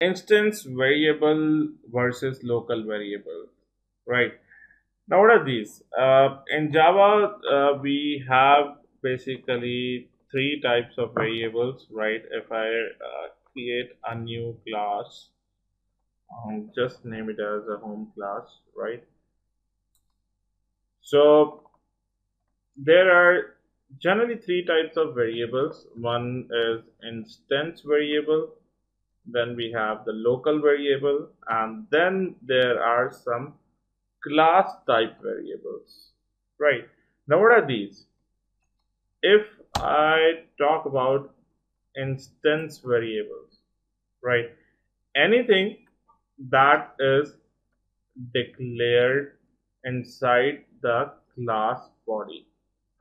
instance variable versus local variable, right? Now, what are these? Uh, in Java, uh, we have basically three types of variables, right? If I uh, create a new class, um, just name it as a home class, right? So there are generally three types of variables. One is instance variable, then we have the local variable, and then there are some class type variables, right? Now, what are these? If I talk about instance variables, right? Anything that is declared inside the class body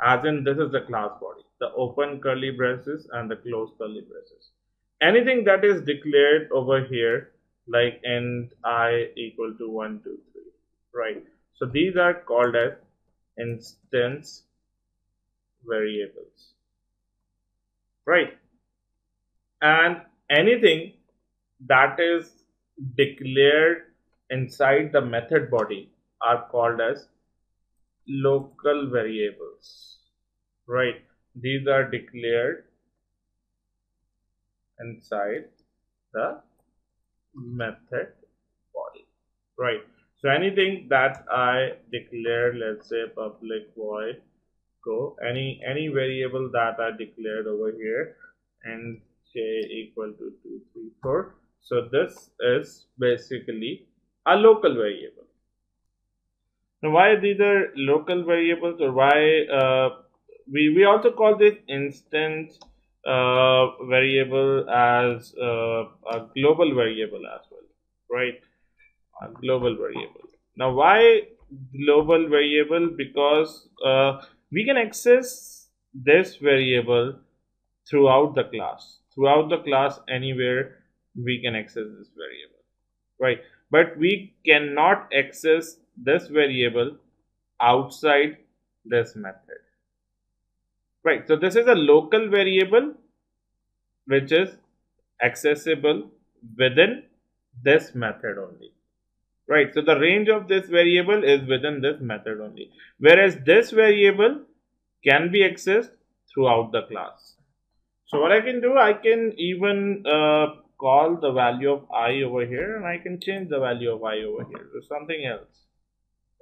as in this is the class body the open curly braces and the closed curly braces anything that is declared over here like int i equal to 1 2 3 right? So these are called as instance variables right? And anything that is declared inside the method body are called as local variables right? These are declared inside the method body. Right. So anything that i declare let's say public void go any any variable that i declared over here and j equal to 2 3 4 so this is basically a local variable. Now, why these are local variables or why uh, we, we also call this instance uh, variable as uh, a global variable as well, right? A global variable. Now, why global variable? Because uh, we can access this variable throughout the class. Throughout the class, anywhere we can access this variable, right? But we cannot access this variable outside this method right so this is a local variable which is accessible within this method only. Right so the range of this variable is within this method only. Whereas this variable can be accessed throughout the class. So what i can do i can even uh, call the value of i over here and i can change the value of i over here to something else.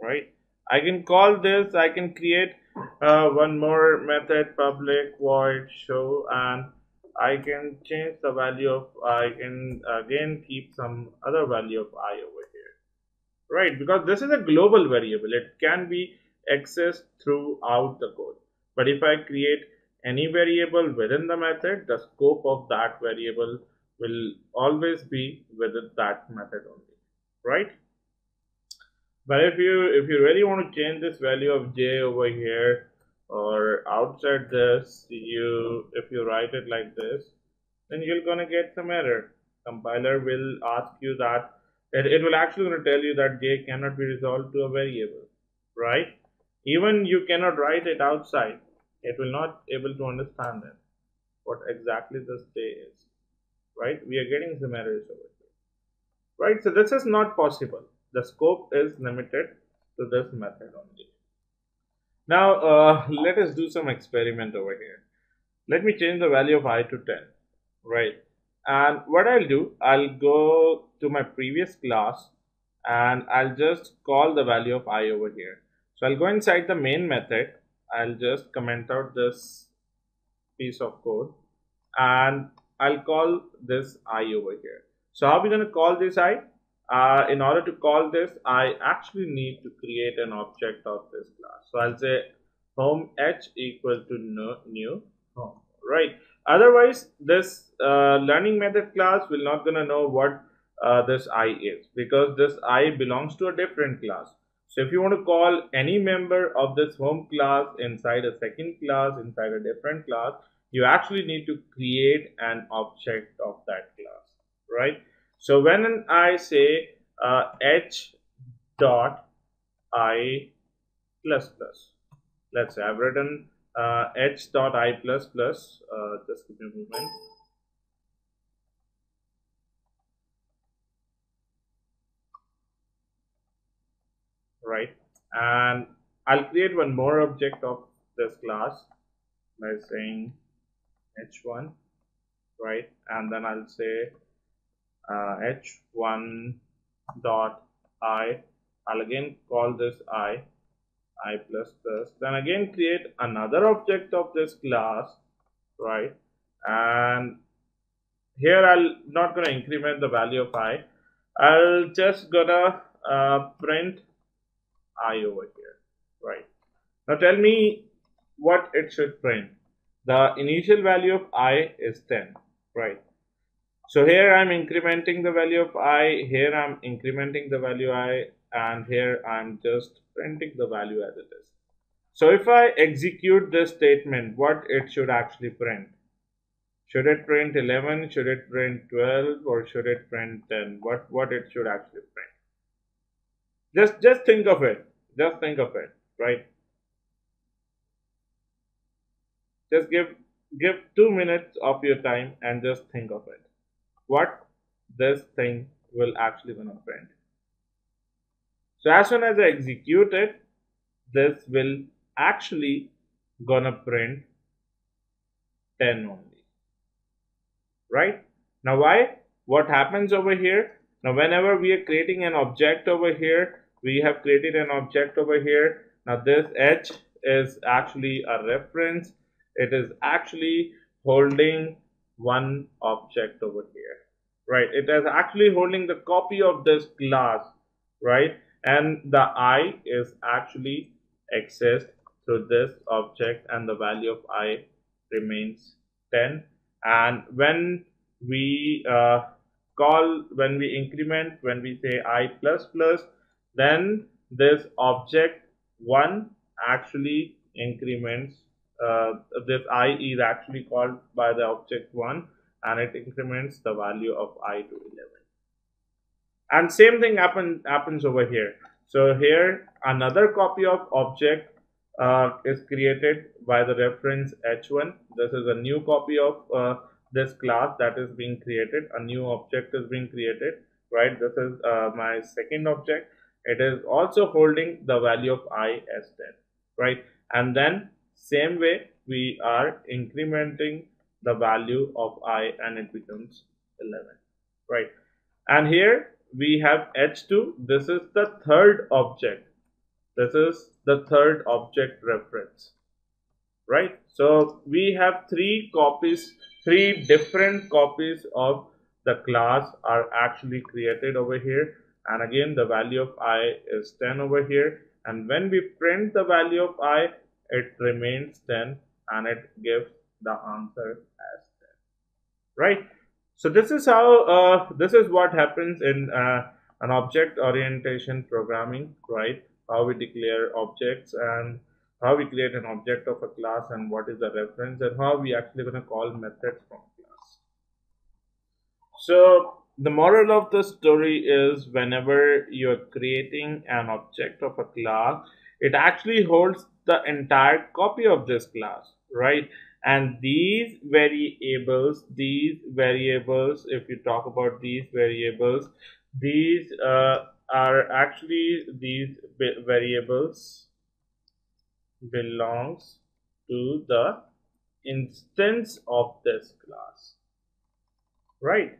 Right I can call this I can create uh, one more method public void show and I can change the value of I can again keep some other value of i over here. Right because this is a global variable. It can be accessed throughout the code. But if I create any variable within the method the scope of that variable will always be within that method only. Right but if you if you really want to change this value of j over here or outside this you if you write it like this then you're gonna get some error. Compiler will ask you that it, it will actually gonna tell you that j cannot be resolved to a variable right? Even you cannot write it outside. It will not able to understand it what exactly this j is right? We are getting some errors over here right? So this is not possible the scope is limited to this method only. Now uh, let us do some experiment over here. Let me change the value of i to 10, right? And what I'll do, I'll go to my previous class and I'll just call the value of i over here. So I'll go inside the main method. I'll just comment out this piece of code and I'll call this i over here. So how are we going to call this i? Uh, in order to call this, I actually need to create an object of this class. So I'll say home h equal to new, new home, right? Otherwise, this uh, learning method class will not gonna know what uh, this i is because this i belongs to a different class. So if you want to call any member of this home class inside a second class, inside a different class, you actually need to create an object of that class, right? So when I say uh, h dot i plus plus, let's say I've written uh, h dot i plus plus, uh, just give me a moment. Right, and I'll create one more object of this class by saying h1, right, and then I'll say uh, h1 dot i. I'll again call this i i plus this then again create another object of this class right? And here I'll not gonna increment the value of i. I'll just gonna uh, print i over here right? Now tell me what it should print. The initial value of i is 10 right so here I'm incrementing the value of i here I'm incrementing the value i and here I'm just printing the value as it is. So if I execute this statement what it should actually print? Should it print 11 should it print 12 or should it print 10 what what it should actually print? Just just think of it. Just think of it right? Just give give two minutes of your time and just think of it what this thing will actually gonna print. So as soon as I execute it this will actually gonna print 10 only. Right? Now why? What happens over here? Now whenever we are creating an object over here we have created an object over here. Now this edge is actually a reference. It is actually holding one object over here right? It is actually holding the copy of this class right? And the i is actually accessed through this object and the value of i remains 10 and when we uh, call when we increment when we say i plus plus then this object 1 actually increments uh, this i is actually called by the object 1 and it increments the value of i to 11 and same thing happen, happens over here. So here another copy of object uh, is created by the reference h1 this is a new copy of uh, this class that is being created. A new object is being created right? This is uh, my second object. It is also holding the value of i as 10 right? And then same way, we are incrementing the value of i and it becomes 11, right? And here we have h2. This is the third object. This is the third object reference, right? So we have three copies, three different copies of the class are actually created over here. And again, the value of i is 10 over here. And when we print the value of i, it remains 10 and it gives the answer as 10 right? So this is how uh, this is what happens in uh, an object orientation programming right? How we declare objects and how we create an object of a class and what is the reference and how we actually going to call methods from class. So the moral of the story is whenever you're creating an object of a class it actually holds the entire copy of this class right? And these variables these variables if you talk about these variables these uh, are actually these variables belongs to the instance of this class right?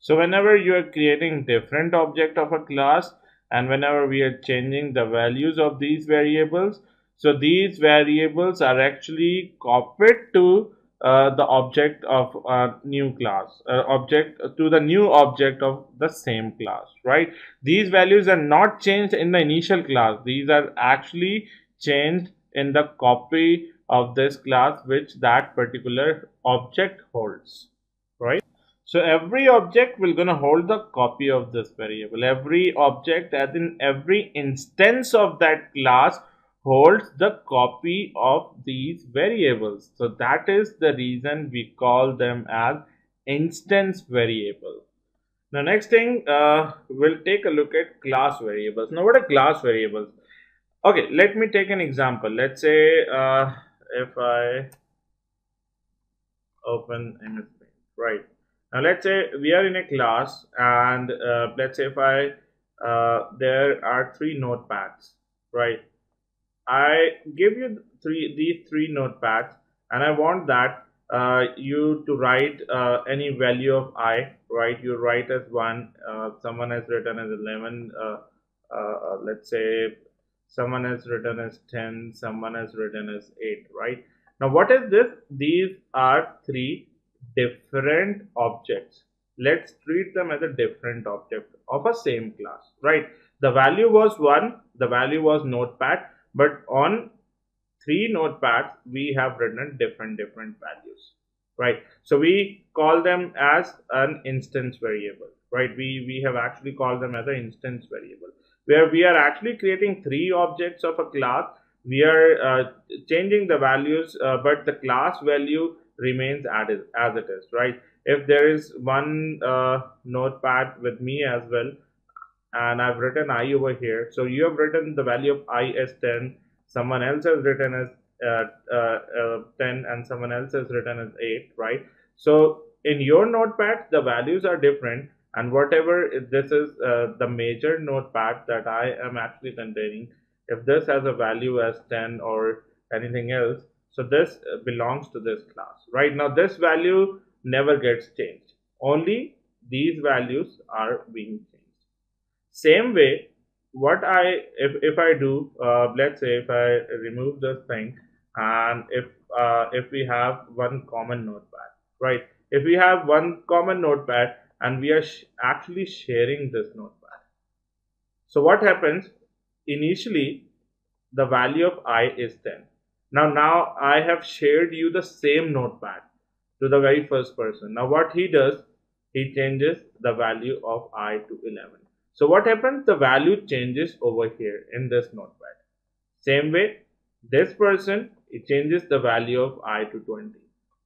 So whenever you are creating different object of a class and whenever we are changing the values of these variables so these variables are actually copied to uh, the object of a new class, uh, object to the new object of the same class, right? These values are not changed in the initial class. These are actually changed in the copy of this class which that particular object holds, right? So every object will gonna hold the copy of this variable. Every object as in every instance of that class holds the copy of these variables. So that is the reason we call them as instance variable. Now next thing uh, we'll take a look at class variables. Now what are class variables? Okay, let me take an example. Let's say uh, if I open MS Paint, right? Now let's say we are in a class and uh, let's say if I uh, there are three notepads, right? I give you three these three notepads, and I want that uh, you to write uh, any value of i, right? You write as one. Uh, someone has written as eleven. Uh, uh, let's say someone has written as ten. Someone has written as eight, right? Now, what is this? These are three different objects let's treat them as a different object of a same class right the value was 1 the value was notepad but on three notepads we have written different different values right? So we call them as an instance variable right? We we have actually called them as an instance variable where we are actually creating three objects of a class. We are uh, changing the values uh, but the class value remains as, as it is right? If there is one uh, notepad with me as well and I've written i over here so you have written the value of i as 10 someone else has written as uh, uh, uh 10 and someone else has written as 8 right so in your notepad the values are different and whatever this is uh, the major notepad that I am actually containing if this has a value as 10 or anything else so this belongs to this class right now this value never gets changed. Only these values are being. Same way, what I if, if I do, uh, let's say if I remove this thing and if uh, if we have one common notepad, right? If we have one common notepad and we are sh actually sharing this notepad. So what happens? Initially, the value of i is 10. Now, now I have shared you the same notepad to the very first person. Now what he does, he changes the value of i to 11. So what happens? The value changes over here in this notepad. Same way, this person, he changes the value of i to 20.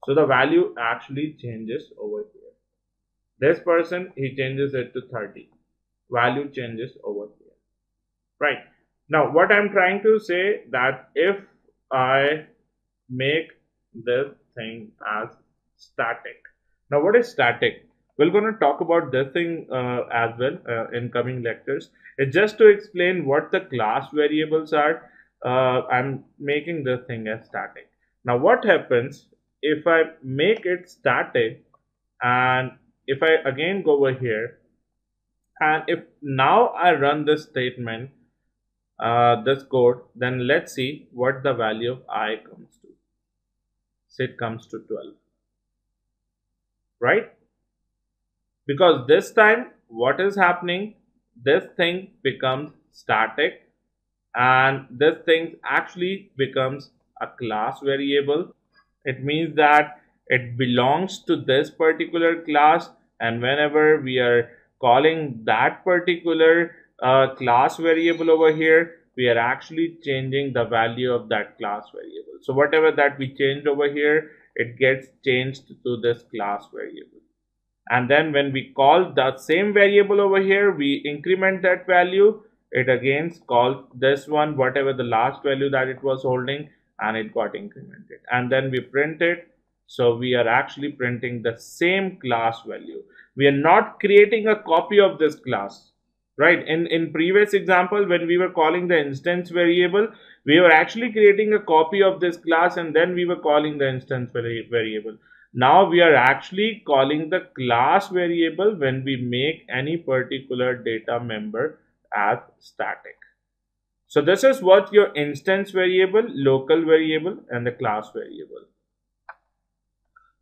So the value actually changes over here. This person, he changes it to 30. Value changes over here. Right. Now what I'm trying to say that if I make this thing as static. Now, what is static? We're going to talk about this thing uh, as well uh, in coming lectures. It's just to explain what the class variables are. Uh, I'm making this thing as static. Now, what happens if I make it static and if I again go over here and if now I run this statement, uh, this code, then let's see what the value of i comes to. So it comes to 12 right? Because this time what is happening, this thing becomes static and this thing actually becomes a class variable. It means that it belongs to this particular class and whenever we are calling that particular uh, class variable over here, we are actually changing the value of that class variable. So whatever that we changed over here, it gets changed to this class variable. And then when we call the same variable over here, we increment that value. It again calls this one, whatever the last value that it was holding, and it got incremented. And then we print it. So we are actually printing the same class value. We are not creating a copy of this class right in in previous example when we were calling the instance variable we were actually creating a copy of this class and then we were calling the instance vari variable now we are actually calling the class variable when we make any particular data member as static so this is what your instance variable local variable and the class variable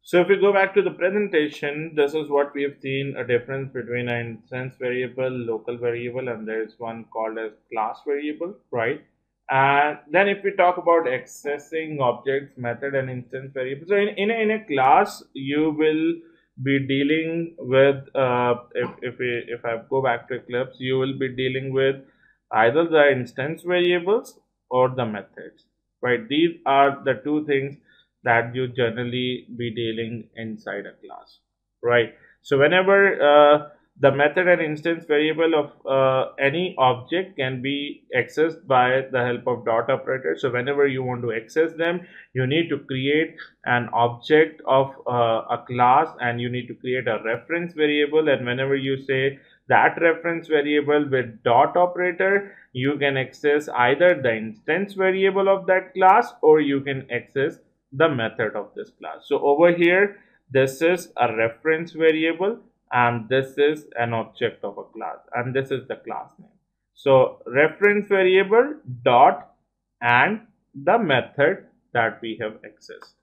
so if we go back to the presentation, this is what we have seen a difference between an instance variable, local variable, and there is one called as class variable, right? And then if we talk about accessing objects, method, and instance variable. So in, in, a, in a class, you will be dealing with, uh, if, if, we, if I go back to Eclipse, you will be dealing with either the instance variables or the methods, right? These are the two things that you generally be dealing inside a class right so whenever uh, the method and instance variable of uh, any object can be accessed by the help of dot operator so whenever you want to access them you need to create an object of uh, a class and you need to create a reference variable. And whenever you say that reference variable with dot operator you can access either the instance variable of that class or you can access the method of this class. So over here this is a reference variable and this is an object of a class and this is the class name. So reference variable dot and the method that we have accessed.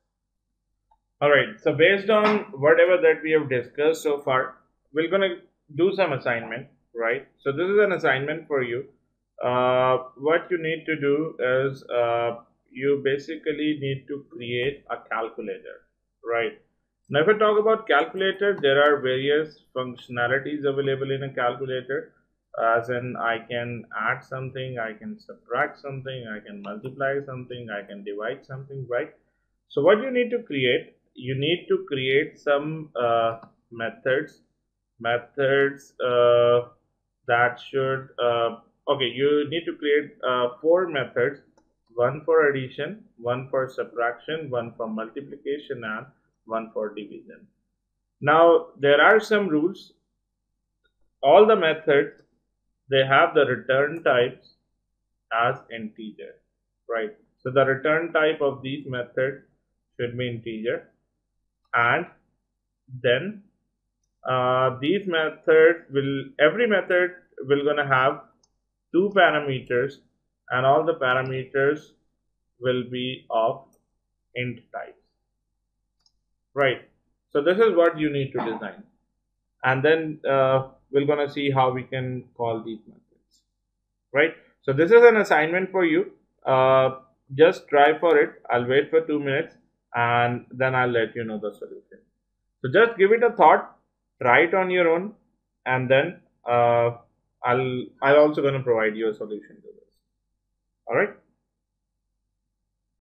All right so based on whatever that we have discussed so far we're to do some assignment right? So this is an assignment for you. Uh, what you need to do is uh, you basically need to create a calculator right now if i talk about calculator there are various functionalities available in a calculator. As in i can add something i can subtract something i can multiply something i can divide something right? So what you need to create you need to create some uh, methods methods uh, that should uh, okay you need to create uh, four methods. One for addition one for subtraction one for multiplication and one for division. Now there are some rules. All the methods they have the return types as integer right? So the return type of these methods should be integer. And then uh, these methods will every method will gonna have two parameters and all the parameters will be of int type right. So this is what you need to design. And then uh, we're gonna see how we can call these methods. Right? So this is an assignment for you. Uh, just try for it. I'll wait for two minutes and then I'll let you know the solution. So just give it a thought, try it on your own, and then uh, I'll I'll also going to provide you a solution to this. All right.